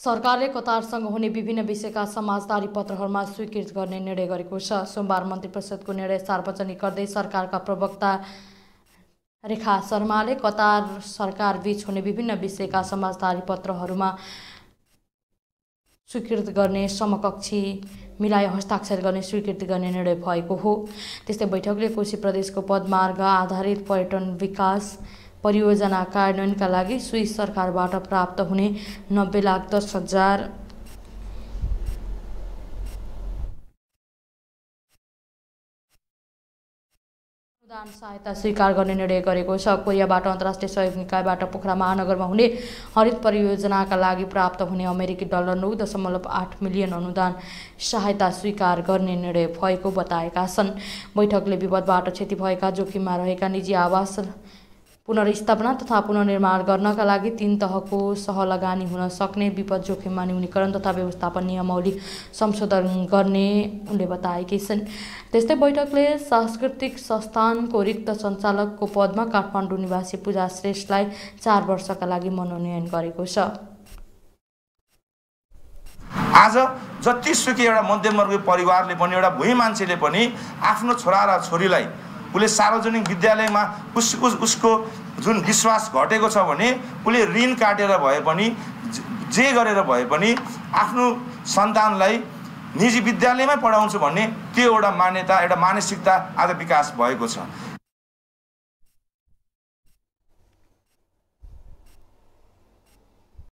सरकारले कतारसँग हुने विभिन्न विषयका समाजदारी पत्रहरूमा स्वीकृत गर्ने निर्णय गरेको छ। सोमबार मन्त्री परिषदको निर्णय सार्वजनिक गर्दै सरकारका प्रवक्ता रेखा शर्माले कतार सरकारबीच हुने विभिन्न विषयका समाजदारी पत्रहरूमा स्वीकृत गर्ने समकक्षी मिलाइ हस्ताक्षर गर्ने स्वीकृति गर्ने निर्णय भएको हो। त्यस्तै बैठकले कोशी प्रदेशको पदमार्ग आधारित पर्यटन विकास परियोजना कार्यान्वयनका लागि स्विस सरकारबाट प्राप्त हुने नब्बे लाख दस हजार अनुदान सहायता स्वीकार गर्ने निर्णय गरेको छ। कोरियाबाट अन्तर्राष्ट्रिय सहयोग निकायबाट पोखरा महानगरमा हुने हरित परियोजनाका लागि प्राप्त हुने अमेरिकी डलर नौ दशमलव आठ मिलियन अनुदान सहायता स्वीकार गर्ने निर्णय भएको बताएका छन्। बैठकले विपदबाट क्षति भएका जोखिममा रहेका निजी आवास पुनर्स्थापना तथा पुनर्निर्माण गर्नका लागि तिन तहको सहलगानी हुन सक्ने विपद जोखिममा न्यूनीकरण तथा व्यवस्थापन नियमावली संशोधन गर्ने उनले बताएकी छिन्। त्यस्तै बैठकले सांस्कृतिक संस्थानको रिक्त सञ्चालकको पदमा काठमाडौँ निवासी पूजा श्रेष्ठलाई चार वर्षका लागि मनोनयन गरेको छ। आज जतिसुकै एउटा मध्यमवर्गीय परिवारले पनि एउटा भुइँ मान्छेले पनि आफ्नो छोरा र छोरीलाई उसले सार्वजनिक विद्यालयमा उस उस उसको जुन विश्वास घटेको छ भने उसले ऋण काटेर भए पनि जे गरेर भए पनि आफ्नो सन्तानलाई निजी विद्यालयमै पढाउँछु भन्ने त्यो एउटा मान्यता एउटा मानसिकता आज विकास भएको छ।